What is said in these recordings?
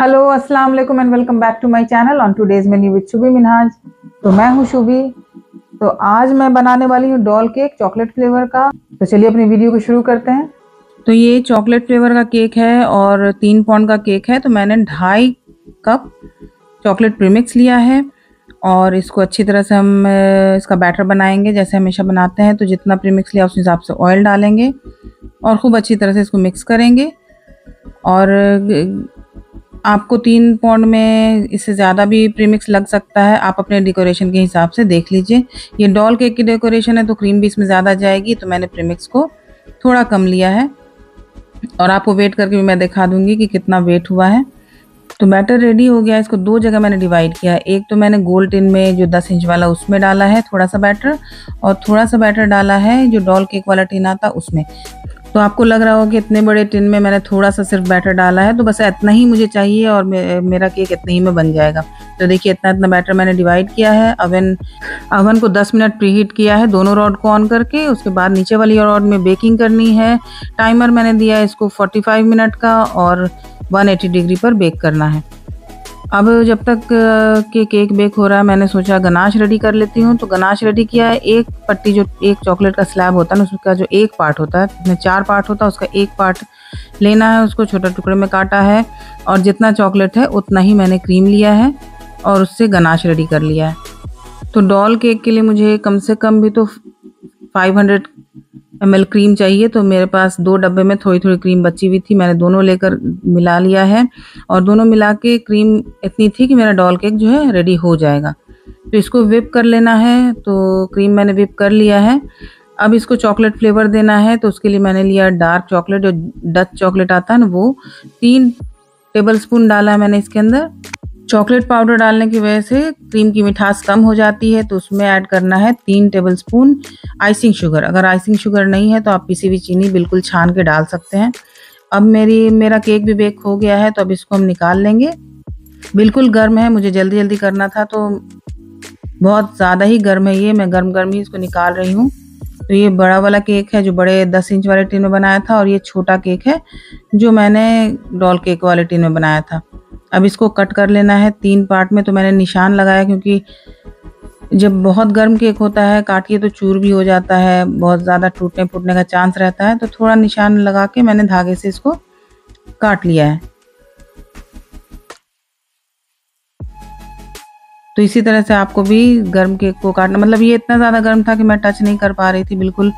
Hello अस्सलाम वालेकुम and welcome back to my channel on today's menu with Shubhi Minhaj तो मैं हूँ शुभी तो आज मैं बनाने वाली हूँ डॉल केक चॉकलेट फ्लेवर का. तो चलिए अपनी वीडियो को शुरू करते हैं. तो ये चॉकलेट फ्लेवर का केक है और तीन पौंड का केक है. तो मैंने ढाई कप चॉकलेट प्रीमिक्स लिया है और इसको अच्छी तरह से हम इसका बैटर बनाएँगे. जैसे हमेशा बनाते हैं तो जितना प्रीमिक्स लिया उस हिसाब से ऑयल डालेंगे और ख़ूब अच्छी तरह से इसको मिक्स करेंगे. और आपको तीन पौंड में इससे ज़्यादा भी प्रीमिक्स लग सकता है। आप अपने डेकोरेशन के हिसाब से देख लीजिए। ये डॉल केक की डेकोरेशन है तो क्रीम भी इसमें ज़्यादा जाएगी तो मैंने प्रीमिक्स को थोड़ा कम लिया है। और आपको वेट करके भी मैं दिखा दूँगी कि कितना वेट हुआ है। तो बैटर रेडी हो गया, इसको दो जगह मैंने डिवाइड किया एक तो मैंने गोल टिन में जो 10 इंच वाला उसमें डाला है, थोड़ा सा बैटर और थोड़ा सा बैटर डाला है, जो डॉल केक वाला टिन आता उसमें। तो आपको लग रहा होगा कि इतने बड़े टिन में मैंने थोड़ा सा सिर्फ़ बैटर डाला है तो बस इतना ही मुझे चाहिए और मे, मेरा केक इतने ही में बन जाएगा। तो देखिए इतना इतना बैटर मैंने डिवाइड किया है। अवन अवन को 10 मिनट प्रीहीट किया है दोनों रॉड को ऑन करके उसके बाद नीचे वाली रॉड में बेकिंग करनी है। टाइमर मैंने दिया है इसको 45 मिनट का और 180 डिग्री पर बेक करना है। अब जब तक के केक बेक हो रहा है, मैंने सोचा गनाश रेडी कर लेती हूँ तो गनाश रेडी किया है। एक पट्टी जो, एक चॉकलेट का स्लैब होता है ना, उसका जो एक पार्ट होता है इसमें चार पार्ट होता है, उसका एक पार्ट लेना है, उसको छोटा टुकड़े में काटा है, और जितना चॉकलेट है, उतना ही मैंने क्रीम लिया है, और उससे गनाश रेडी कर लिया है। तो डॉल केक के लिए मुझे कम से कम भी तो 500 एमएल क्रीम चाहिए तो मेरे पास दो डब्बे में थोड़ी थोड़ी क्रीम बची हुई थी, मैंने दोनों लेकर मिला लिया है। और दोनों मिला के क्रीम इतनी थी कि मेरा डॉल केक जो है रेडी हो जाएगा। तो इसको विप कर लेना है तो क्रीम मैंने विप कर लिया है। अब इसको चॉकलेट फ्लेवर देना है तो उसके लिए मैंने लिया डार्क चॉकलेट जो डच चॉकलेट आता है ना, वो तीन टेबल स्पून डाला है मैंने इसके अंदर। चॉकलेट पाउडर डालने की वजह से क्रीम की मिठास कम हो जाती है तो उसमें ऐड करना है तीन टेबल स्पून आइसिंग शुगर। अगर आइसिंग शुगर नहीं है तो आप किसी भी चीनी बिल्कुल छान के डाल सकते हैं। अब मेरी, मेरा केक भी बेक हो गया है तो अब इसको हम निकाल लेंगे। बिल्कुल गर्म है, मुझे जल्दी जल्दी करना था तो बहुत ज़्यादा ही गर्म है ये। मैं गर्म गर्म ही इसको निकाल रही हूँ। तो ये बड़ा वाला केक है, जो बड़े दस इंच वाले टीन में बनाया था, और ये छोटा केक है, जो मैंने डॉल केक वाले टीन में बनाया था। अब इसको कट कर लेना है। तीन पार्ट में तो मैंने निशान लगाया क्योंकि जब बहुत गर्म केक होता है, काटिए तो चूर भी हो जाता है, बहुत ज़्यादा टूटने फूटने का चांस रहता है। तो थोड़ा निशान लगा के मैंने धागे से इसको काट लिया है। तो इसी तरह से आपको भी गर्म केक को काटना मतलब ये इतना ज़्यादा गर्म था कि मैं टच नहीं कर पा रही थी, बिल्कुल।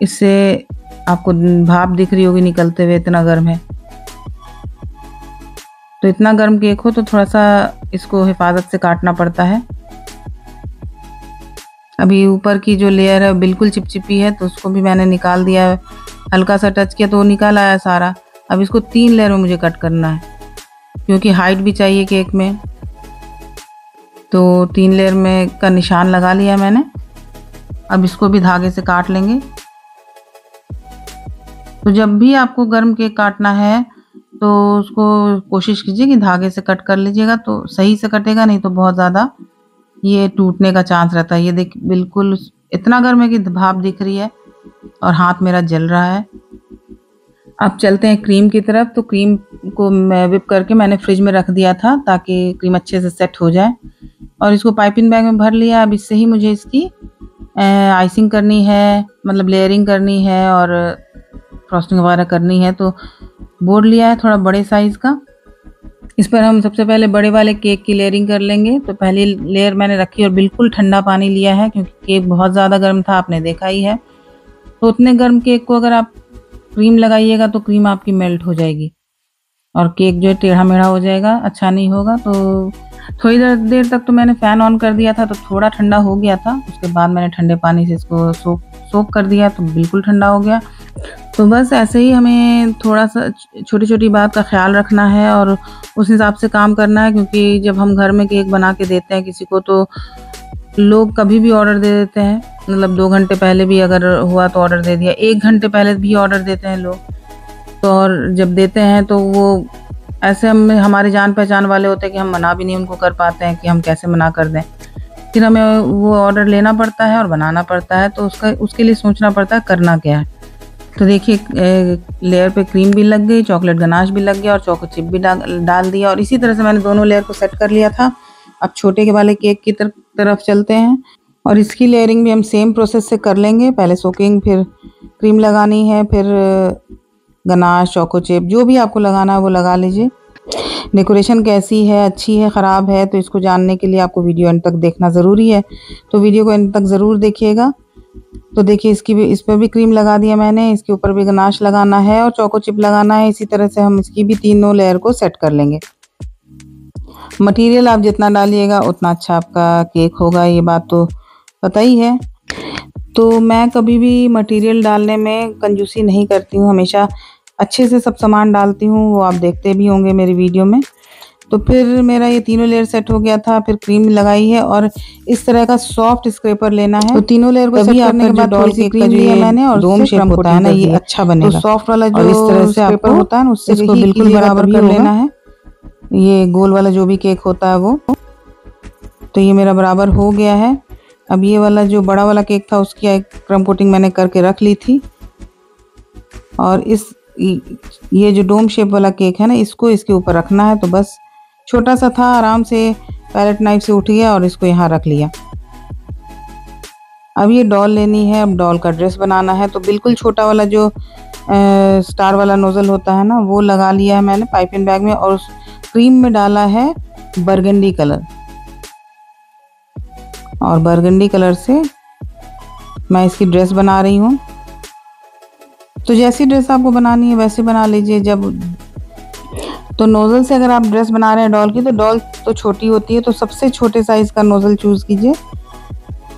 इससे आपको भाप दिख रही होगी निकलते हुए, इतना गर्म है। तो इतना गर्म केक हो तो थोड़ा सा इसको हिफाजत से काटना पड़ता है। अभी ऊपर की जो लेयर है बिल्कुल चिपचिपी है तो उसको भी मैंने निकाल दिया है। हल्का सा टच किया तो वो निकाल आया सारा। अब इसको तीन लेयर में मुझे कट करना है, क्योंकि हाइट भी चाहिए केक में। तो तीन लेयर में का निशान लगा लिया मैंने। अब इसको भी धागे से काट लेंगे। तो जब भी आपको गर्म केक काटना है तो उसको कोशिश कीजिए कि धागे से कट कर लीजिएगा तो सही से कटेगा, नहीं तो बहुत ज़्यादा ये टूटने का चांस रहता है। ये देख, बिल्कुल इतना गर्म है कि भाप दिख रही है और हाथ मेरा जल रहा है। अब चलते हैं क्रीम की तरफ़। तो क्रीम को मैं विप करके मैंने फ्रिज में रख दिया था ताकि क्रीम अच्छे से सेट हो जाए। और इसको पाइपिंग बैग में भर लिया। अब इससे ही मुझे इसकी आइसिंग करनी है मतलब लेयरिंग करनी है और फ्रॉस्टिंग वगैरह करनी है। तो बोर्ड लिया है थोड़ा बड़े साइज़ का। इस पर हम सबसे पहले बड़े वाले केक की लेयरिंग कर लेंगे। तो पहली लेयर मैंने रखी और बिल्कुल ठंडा पानी लिया है, क्योंकि केक बहुत ज़्यादा गर्म था, आपने देखा ही है। तो उतने गर्म केक को अगर आप क्रीम लगाइएगा तो क्रीम आपकी मेल्ट हो जाएगी। और केक जो है टेढ़ा मेढ़ा हो जाएगा अच्छा नहीं होगा। तो थोड़ी देर देर तक तो मैंने फ़ैन ऑन कर दिया था तो थोड़ा ठंडा हो गया था। उसके बाद मैंने ठंडे पानी से इसको सोख सोख कर दिया तो बिल्कुल ठंडा हो गया। तो बस ऐसे ही हमें थोड़ा सा छोटी छोटी बात का ख्याल रखना है और उस हिसाब से काम करना है, क्योंकि जब हम घर में केक बना के देते हैं किसी को तो लोग कभी भी ऑर्डर दे देते हैं। मतलब दो घंटे पहले भी अगर हुआ तो ऑर्डर दे दिया, एक घंटे पहले भी ऑर्डर देते हैं लोग। तो और जब देते हैं तो वो ऐसे हम, हमारे जान पहचान वाले होते हैं कि हम मना भी नहीं उनको कर पाते हैं कि हम कैसे मना कर दें। फिर हमें वो ऑर्डर लेना पड़ता है और बनाना पड़ता है तो उसका, उसके लिए सोचना पड़ता है करना क्या है। तो देखिए लेयर पे क्रीम भी लग गई चॉकलेट गनाश भी लग गया और चोको चिप भी डाल दिया। और इसी तरह से मैंने दोनों लेयर को सेट कर लिया था। अब छोटे के वाले केक की तरफ़ चलते हैं। और इसकी लेयरिंग भी हम सेम प्रोसेस से कर लेंगे। पहले सोकिंग फिर क्रीम लगानी है, फिर गनाश चोको चिप जो भी आपको लगाना है वो लगा लीजिए। डेकोरेशन कैसी है, अच्छी है, ख़राब है तो इसको जानने के लिए आपको वीडियो एंड तक देखना ज़रूरी है। तो वीडियो को एंड तक ज़रूर देखिएगा। तो देखिए, इसकी भी, इस पर भी क्रीम लगा दिया मैंने, इसके ऊपर भी गनाश लगाना है और चौको चिप लगाना है, इसी तरह से हम इसकी भी तीनों लेयर को सेट कर लेंगे। मटेरियल आप जितना डालिएगा, उतना अच्छा आपका केक होगा, ये बात तो पता ही है। तो मैं कभी भी मटेरियल डालने में कंजूसी नहीं करती हूँ, हमेशा अच्छे से सब सामान डालती हूँ, वो आप देखते भी होंगे मेरी वीडियो में। तो फिर मेरा ये तीनों लेयर सेट हो गया था फिर क्रीम लगाई है और इस तरह का सॉफ्ट स्क्रेपर लेना है। तो तीनों लेयर को सेट करने के बाद डॉल की क्रीम लिया मैंने और डोम शेप होता है ना ये अच्छा बनेगा। तो सॉफ्ट वाला जो इस तरह से स्क्रेपर होता है ना उससे इसको बिल्कुल बराबर कर लेना है। ये गोल वाला जो भी केक होता है वो। तो ये मेरा बराबर हो गया है। अब ये वाला जो बड़ा वाला केक था उसकी एक क्रम कोटिंग मैंने करके रख ली थी। और इस ये जो डोम शेप वाला केक है ना इसको इसके ऊपर रखना है तो बस। छोटा सा था आराम से पैलेट नाइफ से उठ गया और इसको यहाँ रख लिया। अब ये डॉल लेनी है अब डॉल का ड्रेस बनाना है तो बिल्कुल छोटा वाला जो आ, स्टार वाला नोज़ल होता है ना वो लगा लिया है मैंने पाइपिंग बैग में और उस क्रीम में डाला है बरगंडी कलर। और बरगंडी कलर से मैं इसकी ड्रेस बना रही हूँ। तो जैसी ड्रेस आपको बनानी है वैसे बना लीजिए जब तो नोज़ल से अगर आप ड्रेस बना रहे हैं डॉल की तो डॉल तो छोटी होती है तो सबसे छोटे साइज़ का नोज़ल चूज़ कीजिए।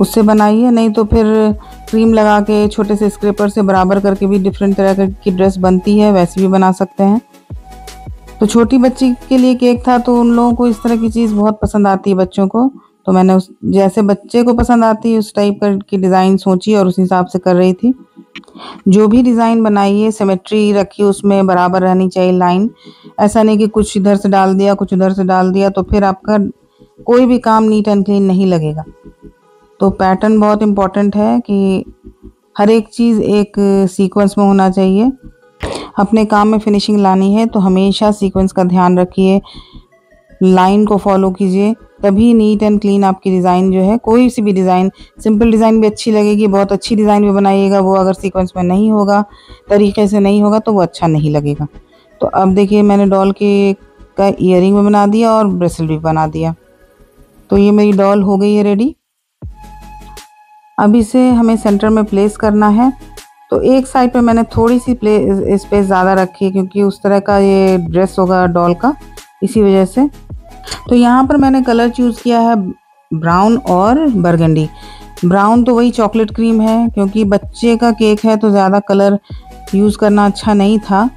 उससे बनाइए, नहीं तो फिर क्रीम लगा के छोटे से स्क्रेपर से बराबर करके भी डिफरेंट तरह की ड्रेस बनती है, वैसे भी बना सकते हैं। तो छोटी बच्ची के लिए केक था तो उन लोगों को इस तरह की चीज़ बहुत पसंद आती है बच्चों को। तो मैंने उस, जैसे बच्चे को पसंद आती है, उस टाइप की डिज़ाइन सोची और उस हिसाब से कर रही थी। जो भी डिज़ाइन बनाइए सिमेट्री रखिए उसमें बराबर रहनी चाहिए लाइन ऐसा नहीं कि कुछ इधर से डाल दिया, कुछ उधर से डाल दिया तो फिर आपका कोई भी काम नीट एंड क्लीन नहीं लगेगा। तो पैटर्न बहुत इंपॉर्टेंट है कि हर एक चीज़ एक सीक्वेंस में होना चाहिए। अपने काम में फिनिशिंग लानी है तो हमेशा सीक्वेंस का ध्यान रखिए। लाइन को फॉलो कीजिए। तभी नीट एंड क्लीन आपकी डिज़ाइन जो है, कोई सी भी डिज़ाइन सिंपल डिज़ाइन भी अच्छी लगेगी, बहुत अच्छी डिज़ाइन भी बनाइएगा, वो अगर सीक्वेंस में नहीं होगा, तरीके से नहीं होगा तो वो अच्छा नहीं लगेगा। तो अब देखिए, मैंने डॉल के का इयर भी बना दिया और ब्रेसलेट भी बना दिया। तो ये मेरी डॉल हो गई है रेडी अब इसे हमें सेंटर में प्लेस करना है। तो एक साइड पे मैंने थोड़ी सी प्ले स्पेस ज़्यादा रखी है, क्योंकि उस तरह का ये ड्रेस होगा डॉल का, इसी वजह से। तो यहाँ पर मैंने कलर चूज़ किया है ब्राउन और बरगंडी ब्राउन तो वही चॉकलेट क्रीम है, क्योंकि बच्चे का केक है तो ज़्यादा कलर यूज़ करना अच्छा नहीं था।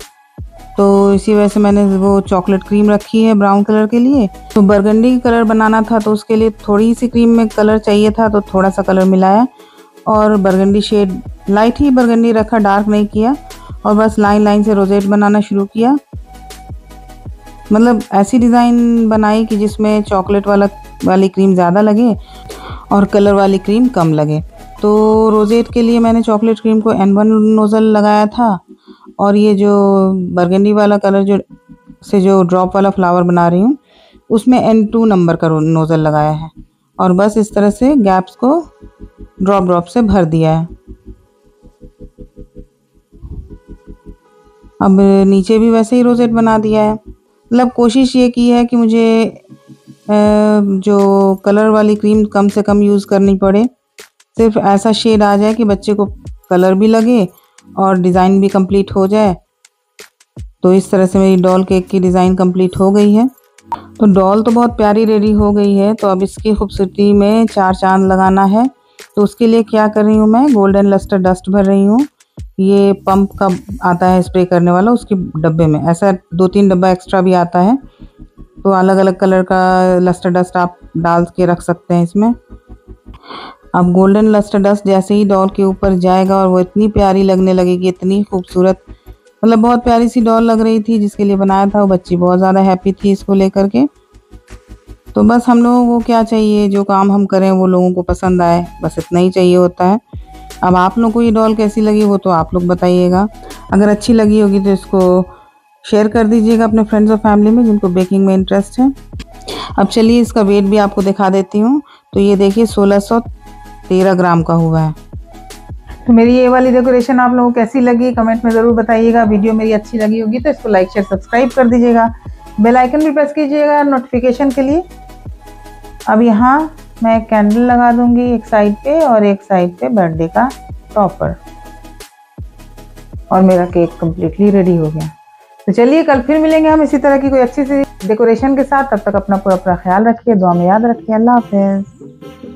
तो इसी वजह से मैंने वो चॉकलेट क्रीम रखी है ब्राउन कलर के लिए। तो बरगंडी कलर बनाना था तो उसके लिए थोड़ी सी क्रीम में कलर चाहिए था तो थोड़ा सा कलर मिलाया और बरगंडी शेड लाइट ही बरगंडी रखा डार्क नहीं किया। और बस लाइन लाइन से रोजेट बनाना शुरू किया। मतलब ऐसी डिज़ाइन बनाई कि जिसमें चॉकलेट वाला, वाली क्रीम ज़्यादा लगे और कलर वाली क्रीम कम लगे। तो रोजेट के लिए मैंने चॉकलेट क्रीम को एन वन नोज़ल लगाया था और ये जो बरगंडी वाला कलर जो, से जो ड्रॉप वाला फ्लावर बना रही हूँ, उसमें एन टू नंबर का नोज़ल लगाया है और बस इस तरह से गैप्स को ड्रॉप ड्रॉप से भर दिया है। अब नीचे भी वैसे ही रोजेट बना दिया है। मतलब कोशिश ये की है कि मुझे जो कलर वाली क्रीम कम से कम यूज़ करनी पड़े। सिर्फ़ ऐसा शेड आ जाए कि बच्चे को कलर भी लगे और डिज़ाइन भी कंप्लीट हो जाए। तो इस तरह से मेरी डॉल केक की डिज़ाइन कंप्लीट हो गई है। तो डॉल तो बहुत प्यारी रेडी हो गई है तो अब इसकी खूबसूरती में चार चाँद लगाना है। तो उसके लिए क्या कर रही हूँ मैं? गोल्डन लस्टर डस्ट भर रही हूँ। ये पंप का आता है स्प्रे करने वाला, उसके डब्बे में। ऐसा दो तीन डब्बा एक्स्ट्रा भी आता है। तो अलग अलग कलर का लस्टर डस्ट आप डाल के रख सकते हैं इसमें। अब गोल्डन लस्टर डस्ट जैसे ही डॉल के ऊपर जाएगा और वो इतनी प्यारी लगने लगेगी, इतनी खूबसूरत मतलब बहुत प्यारी सी डॉल लग रही थी जिसके लिए बनाया था वो बच्ची बहुत ज़्यादा हैप्पी थी इसको लेकर के। तो बस हम लोगों को क्या चाहिए, जो काम हम करें वो लोगों को पसंद आए, बस इतना ही चाहिए होता है। अब आप लोग को ये डॉल कैसी लगी वो तो आप लोग बताइएगा। अगर अच्छी लगी होगी तो इसको शेयर कर दीजिएगा अपने फ्रेंड्स और फैमिली में जिनको बेकिंग में इंटरेस्ट है। अब चलिए इसका वेट भी आपको दिखा देती हूँ। तो ये देखिए 1613 ग्राम का हुआ है। तो मेरी ये वाली डेकोरेशन आप लोगों को कैसी लगी कमेंट में ज़रूर बताइएगा। वीडियो मेरी अच्छी लगी होगी तो इसको लाइक शेयर सब्सक्राइब कर दीजिएगा। बेल आइकन भी प्रेस कीजिएगा नोटिफिकेशन के लिए। अब यहाँ मैं एक कैंडल लगा दूँगी एक साइड पे और एक साइड पे बर्थडे का टॉपर और मेरा केक कम्प्लीटली रेडी हो गया। तो चलिए, कल फिर मिलेंगे हम इसी तरह की कोई अच्छी सी डेकोरेशन के साथ। तब तक अपना पूरा पूरा ख्याल रखिए, दुआ में याद रखिए। अल्लाह हाफिज़।